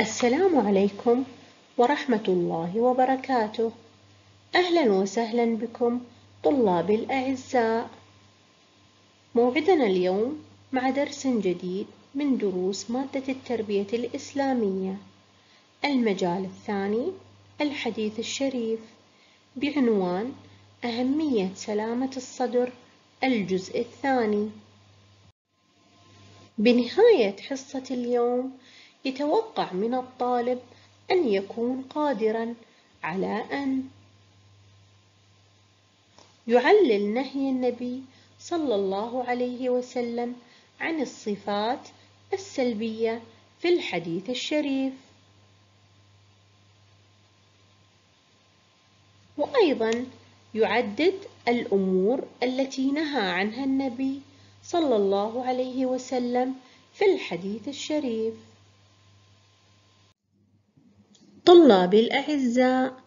السلام عليكم ورحمة الله وبركاته. أهلا وسهلا بكم طلابي الأعزاء. موعدنا اليوم مع درس جديد من دروس مادة التربية الإسلامية. المجال الثاني الحديث الشريف بعنوان أهمية سلامة الصدر الجزء الثاني. بنهاية حصة اليوم يتوقع من الطالب أن يكون قادرًا على أن يعلل نهي النبي صلى الله عليه وسلم عن الصفات السلبية في الحديث الشريف، وأيضًا يعدد الأمور التي نهى عنها النبي صلى الله عليه وسلم في الحديث الشريف. طلابي الأعزاء.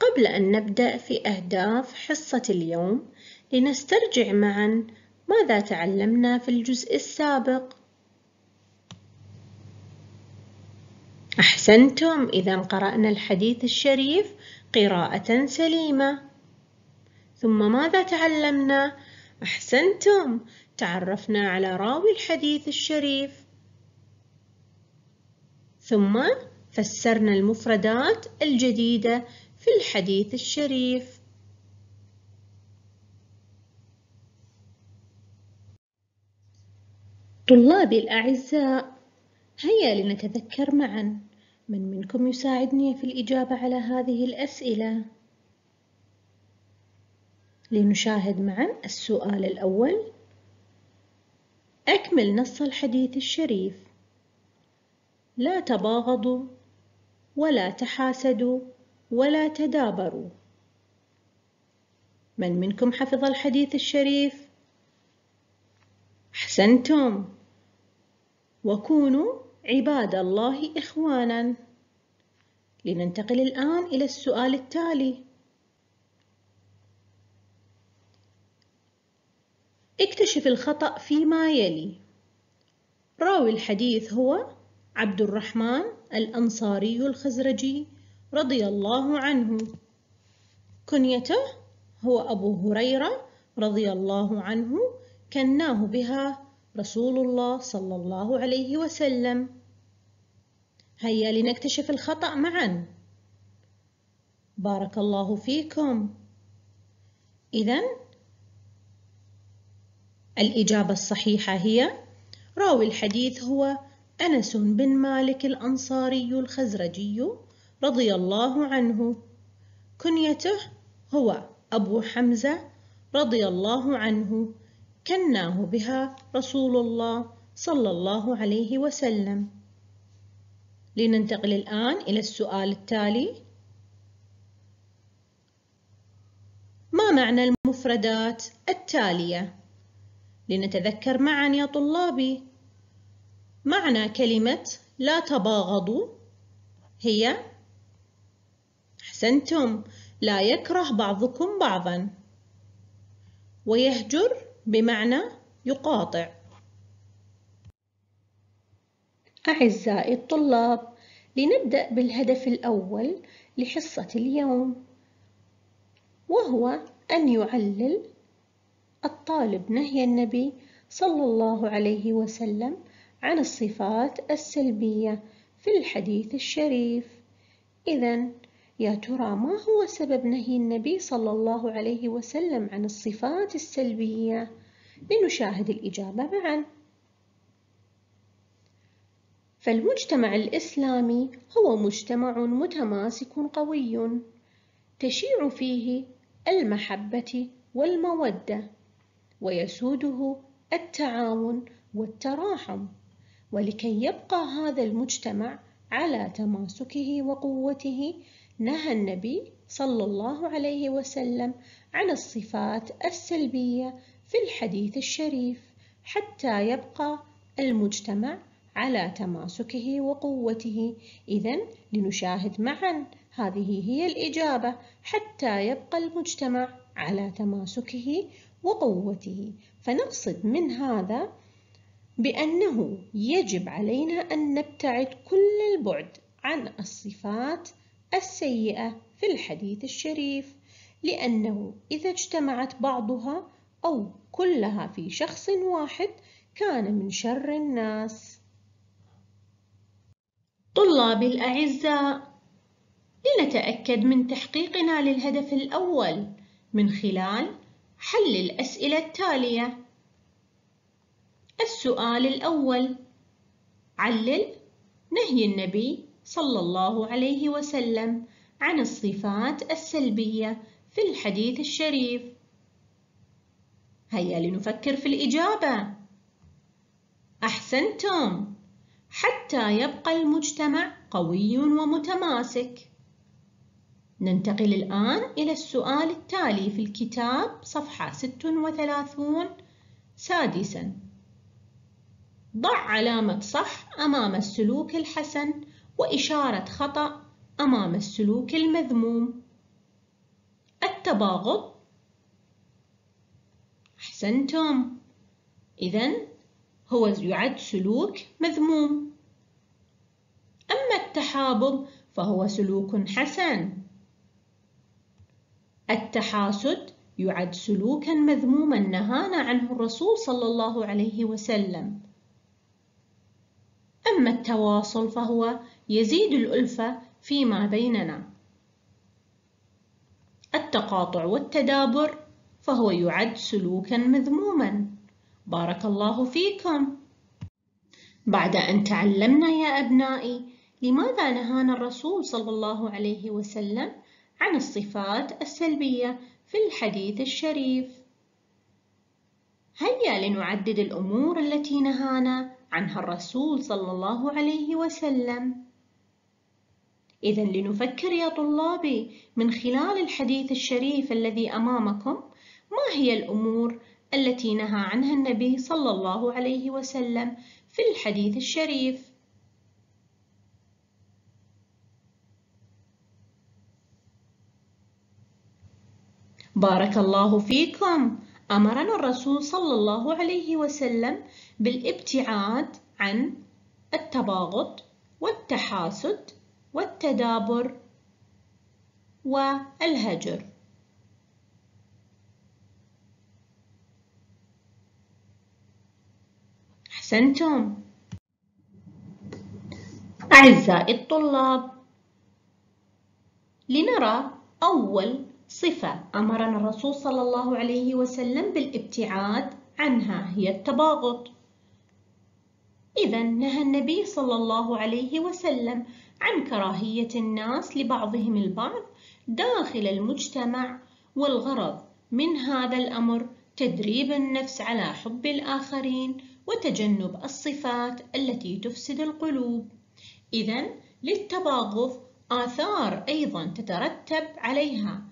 قبل أن نبدأ في أهداف حصة اليوم لنسترجع معا ماذا تعلمنا في الجزء السابق. أحسنتم إذا قرأنا الحديث الشريف قراءة سليمة. ثم ماذا تعلمنا؟ أحسنتم تعرفنا على راوي الحديث الشريف. ثم فسرنا المفردات الجديدة في الحديث الشريف. طلابي الأعزاء هيا لنتذكر معا من منكم يساعدني في الإجابة على هذه الأسئلة. لنشاهد معا السؤال الأول. أكمل نص الحديث الشريف. لا تباغضوا. ولا تحاسدوا ولا تدابروا. من منكم حفظ الحديث الشريف؟ أحسنتم. وكونوا عباد الله إخوانا. لننتقل الآن إلى السؤال التالي. اكتشف الخطأ فيما يلي. راوي الحديث هو عبد الرحمن الأنصاري الخزرجي رضي الله عنه. كنيته هو أبو هريرة رضي الله عنه كناه بها رسول الله صلى الله عليه وسلم. هيا لنكتشف الخطأ معا. بارك الله فيكم. إذا الإجابة الصحيحة هي راوي الحديث هو أنس بن مالك الأنصاري الخزرجي رضي الله عنه. كنيته هو أبو حمزة رضي الله عنه. كناه بها رسول الله صلى الله عليه وسلم. لننتقل الآن إلى السؤال التالي. ما معنى المفردات التالية؟ لنتذكر معا يا طلابي. معنى كلمة لا تباغضوا هي أحسنتم لا يكره بعضكم بعضا. ويهجر بمعنى يقاطع. أعزائي الطلاب لنبدأ بالهدف الأول لحصة اليوم وهو أن يعلل الطالب نهي النبي صلى الله عليه وسلم عن الصفات السلبية في الحديث الشريف. إذا يا ترى ما هو سبب نهي النبي صلى الله عليه وسلم عن الصفات السلبية؟ لنشاهد الإجابة معا. فالمجتمع الإسلامي هو مجتمع متماسك قوي تشيع فيه المحبة والمودة ويسوده التعاون والتراحم. ولكي يبقى هذا المجتمع على تماسكه وقوته نهى النبي صلى الله عليه وسلم عن الصفات السلبية في الحديث الشريف حتى يبقى المجتمع على تماسكه وقوته. إذا لنشاهد معا هذه هي الإجابة حتى يبقى المجتمع على تماسكه وقوته. فنقصد من هذا بأنه يجب علينا أن نبتعد كل البعد عن الصفات السيئة في الحديث الشريف لأنه إذا اجتمعت بعضها أو كلها في شخص واحد كان من شر الناس. طلابي الأعزاء لنتأكد من تحقيقنا للهدف الأول من خلال حل الأسئلة التالية. السؤال الأول. علل نهي النبي صلى الله عليه وسلم عن الصفات السلبية في الحديث الشريف. هيا لنفكر في الإجابة. أحسنتم. حتى يبقى المجتمع قوي ومتماسك. ننتقل الآن إلى السؤال التالي في الكتاب صفحة 36 سادساً. ضع علامة صح أمام السلوك الحسن وإشارة خطأ أمام السلوك المذموم. التباغض. أحسنتم. إذن هو يعد سلوك مذموم. أما التحابب فهو سلوك حسن. التحاسد يعد سلوكا مذموما نهانا عنه الرسول صلى الله عليه وسلم. أما التواصل فهو يزيد الألفة فيما بيننا. التقاطع والتدابر فهو يعد سلوكا مذموما. بارك الله فيكم. بعد أن تعلمنا يا أبنائي لماذا نهانا الرسول صلى الله عليه وسلم عن الصفات السلبية في الحديث الشريف؟ هيا لنعدد الأمور التي نهانا عنها الرسول صلى الله عليه وسلم. إذا لنفكر يا طلابي من خلال الحديث الشريف الذي أمامكم ما هي الأمور التي نهى عنها النبي صلى الله عليه وسلم في الحديث الشريف؟ بارك الله فيكم. أمرنا الرسول صلى الله عليه وسلم بالابتعاد عن التباغض والتحاسد والتدابر والهجر. أحسنتم. أعزائي الطلاب لنرى أول صفة أمرنا الرسول صلى الله عليه وسلم بالابتعاد عنها هي التباغض. إذا نهى النبي صلى الله عليه وسلم عن كراهية الناس لبعضهم البعض داخل المجتمع والغرض من هذا الأمر تدريب النفس على حب الآخرين وتجنب الصفات التي تفسد القلوب. إذا للتباغض آثار أيضا تترتب عليها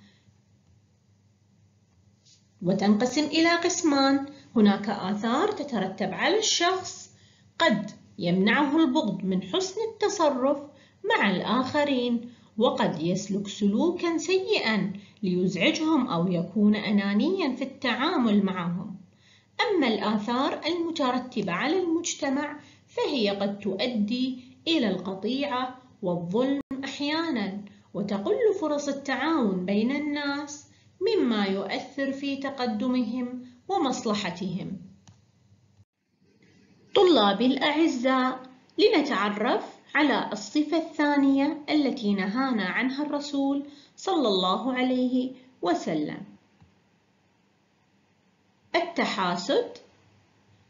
وتنقسم إلى قسمان. هناك آثار تترتب على الشخص. قد يمنعه البغض من حسن التصرف مع الآخرين وقد يسلك سلوكا سيئا ليزعجهم أو يكون أنانيا في التعامل معهم. أما الآثار المترتبة على المجتمع فهي قد تؤدي إلى القطيعة والظلم أحيانا وتقل فرص التعاون بين الناس مما يؤثر في تقدمهم ومصلحتهم. طلابي الأعزاء لنتعرف على الصفة الثانية التي نهانا عنها الرسول صلى الله عليه وسلم. التحاسد.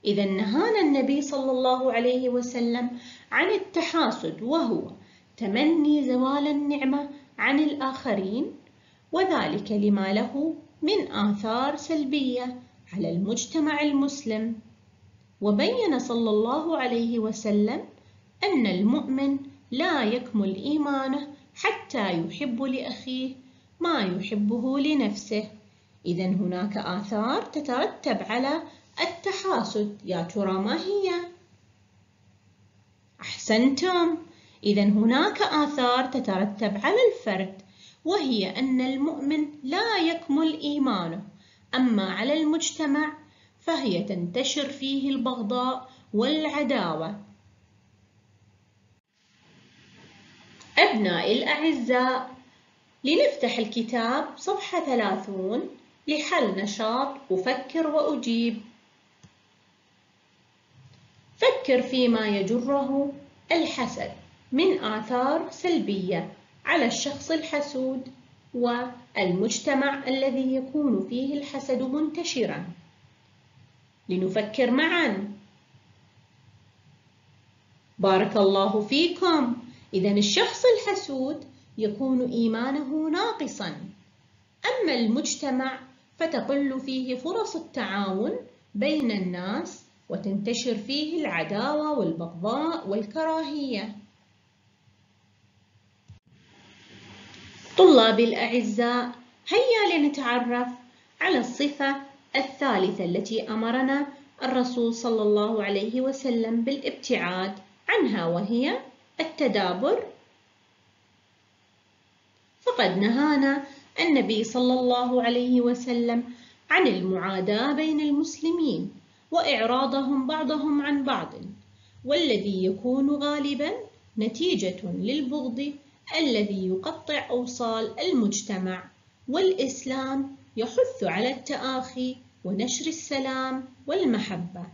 إذا نهانا النبي صلى الله عليه وسلم عن التحاسد وهو تمني زوال النعمة عن الآخرين وذلك لما له من آثار سلبية على المجتمع المسلم. وبين صلى الله عليه وسلم أن المؤمن لا يكمل إيمانه حتى يحب لأخيه ما يحبه لنفسه. إذا هناك آثار تترتب على التحاسد. يا ترى ما هي؟ أحسنتم. إذا هناك آثار تترتب على الفرد. وهي أن المؤمن لا يكمل إيمانه. أما على المجتمع فهي تنتشر فيه البغضاء والعداوة. أبنائي الأعزاء لنفتح الكتاب صفحة ثلاثون لحل نشاط أفكر وأجيب. فكر فيما يجره الحسد من آثار سلبية. على الشخص الحسود والمجتمع الذي يكون فيه الحسد منتشرا. لنفكر معا. بارك الله فيكم. إذا الشخص الحسود يكون إيمانه ناقصا. أما المجتمع فتقل فيه فرص التعاون بين الناس وتنتشر فيه العداوة والبغضاء والكراهية. طلابي الأعزاء هيا لنتعرف على الصفة الثالثة التي أمرنا الرسول صلى الله عليه وسلم بالابتعاد عنها وهي التدابر. فقد نهانا النبي صلى الله عليه وسلم عن المعاداة بين المسلمين وإعراضهم بعضهم عن بعض والذي يكون غالبا نتيجة للبغض الذي يقطع أوصال المجتمع والإسلام يحث على التآخي ونشر السلام والمحبة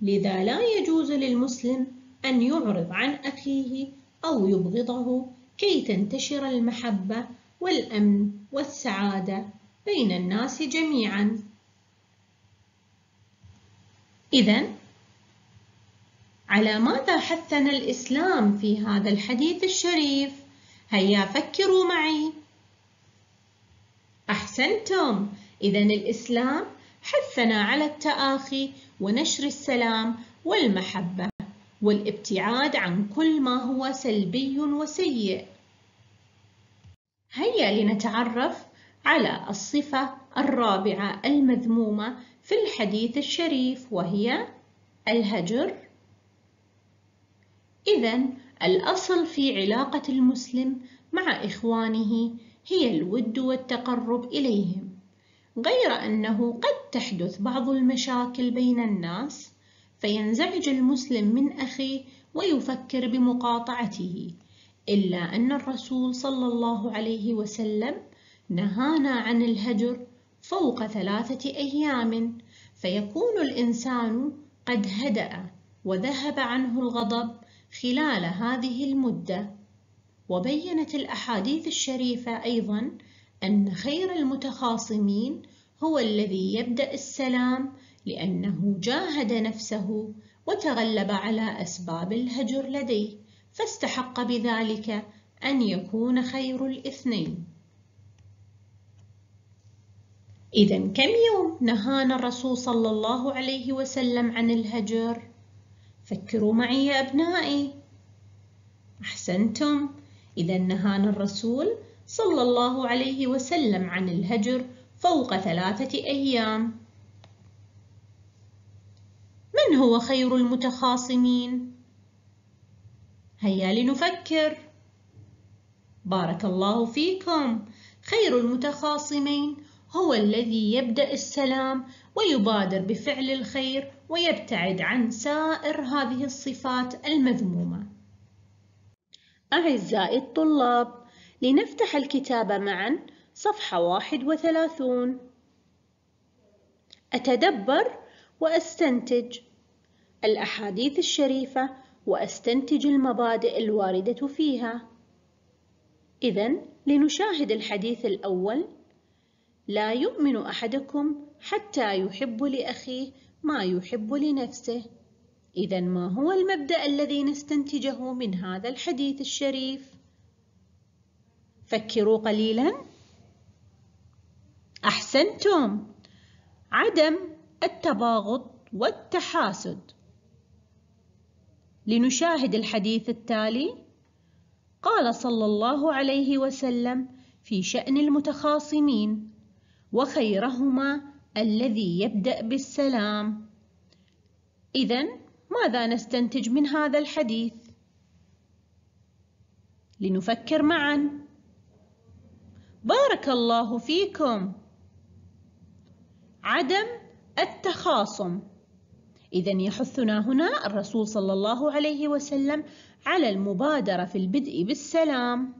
لذا لا يجوز للمسلم أن يعرض عن أخيه أو يبغضه كي تنتشر المحبة والأمن والسعادة بين الناس جميعا إذا على ماذا حثنا الإسلام في هذا الحديث الشريف؟ هيا فكروا معي. أحسنتم. إذا الإسلام حثنا على التآخي ونشر السلام والمحبة والابتعاد عن كل ما هو سلبي وسيء. هيا لنتعرف على الصفة الرابعة المذمومة في الحديث الشريف وهي الهجر. إذا الأصل في علاقة المسلم مع إخوانه هي الود والتقرب إليهم غير أنه قد تحدث بعض المشاكل بين الناس فينزعج المسلم من أخيه ويفكر بمقاطعته إلا أن الرسول صلى الله عليه وسلم نهانا عن الهجر فوق ثلاثة أيام فيكون الإنسان قد هدأ وذهب عنه الغضب خلال هذه المدة وبينت الأحاديث الشريفة أيضا أن خير المتخاصمين هو الذي يبدأ السلام لأنه جاهد نفسه وتغلب على أسباب الهجر لديه فاستحق بذلك أن يكون خير الاثنين إذا كم يوم نهانا الرسول صلى الله عليه وسلم عن الهجر؟ فكروا معي يا أبنائي. أحسنتم. إذا نهانا الرسول صلى الله عليه وسلم عن الهجر فوق ثلاثة أيام. من هو خير المتخاصمين؟ هيا لنفكر. بارك الله فيكم. خير المتخاصمين هو الذي يبدأ السلام ويبادر بفعل الخير ويبتعد عن سائر هذه الصفات المذمومة. أعزائي الطلاب لنفتح الكتاب معا صفحة واحد وثلاثون. أتدبر وأستنتج. الأحاديث الشريفة وأستنتج المبادئ الواردة فيها. إذا لنشاهد الحديث الأول. لا يؤمن أحدكم حتى يحب لأخيه ما يحب لنفسه. إذا ما هو المبدأ الذي نستنتجه من هذا الحديث الشريف؟ فكروا قليلا. أحسنتم. عدم التباغض والتحاسد. لنشاهد الحديث التالي. قال صلى الله عليه وسلم في شأن المتخاصمين وخيرهما الذي يبدأ بالسلام. إذا ماذا نستنتج من هذا الحديث؟ لنفكر معا. بارك الله فيكم. عدم التخاصم. إذا يحثنا هنا الرسول صلى الله عليه وسلم على المبادرة في البدء بالسلام.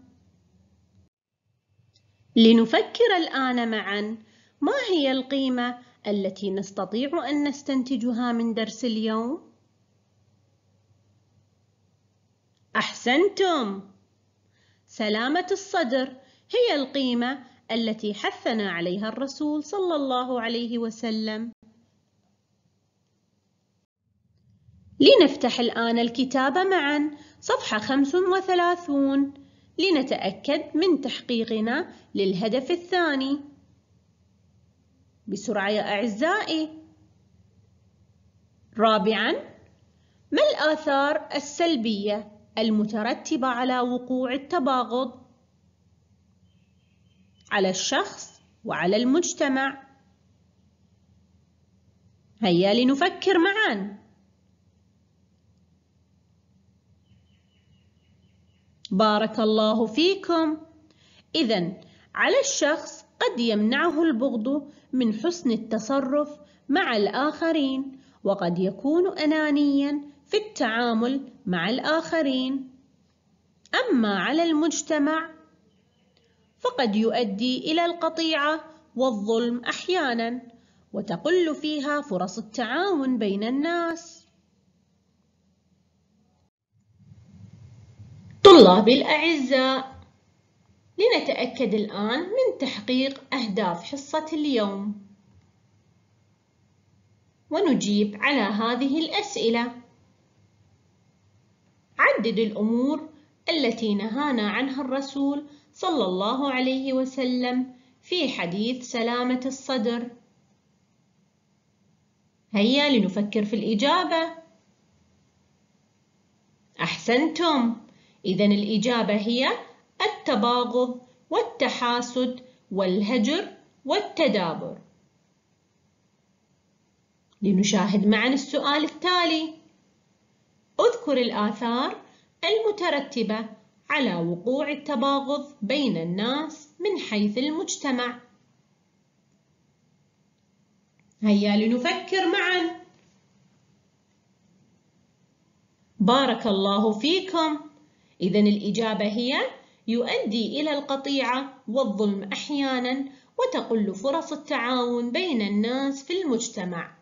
لنفكر الآن معا. ما هي القيمة التي نستطيع أن نستنتجها من درس اليوم؟ أحسنتم! سلامة الصدر هي القيمة التي حثنا عليها الرسول صلى الله عليه وسلم. لنفتح الآن الكتاب معا صفحة 35 لنتأكد من تحقيقنا للهدف الثاني. بسرعة. يا أعزائي. رابعا ما الآثار السلبية المترتبة على وقوع التباغض؟ على الشخص وعلى المجتمع. هيا لنفكر معا. بارك الله فيكم. إذا على الشخص قد يمنعه البغض من حسن التصرف مع الآخرين وقد يكون أنانيا في التعامل مع الآخرين. أما على المجتمع فقد يؤدي إلى القطيعة والظلم أحيانا وتقل فيها فرص التعاون بين الناس. طلابي الأعزاء لنتأكد الآن من تحقيق أهداف حصة اليوم. ونجيب على هذه الأسئلة. عدد الأمور التي نهانا عنها الرسول صلى الله عليه وسلم في حديث سلامة الصدر. هيا لنفكر في الإجابة. أحسنتم. إذا الإجابة هي التباغض والتحاسد والهجر والتدابر. لنشاهد معا السؤال التالي. اذكر الآثار المترتبة على وقوع التباغض بين الناس من حيث المجتمع. هيا لنفكر معا. بارك الله فيكم. إذا الإجابة هي يؤدي إلى القطيعة والظلم أحيانا وتقل فرص التعاون بين الناس في المجتمع.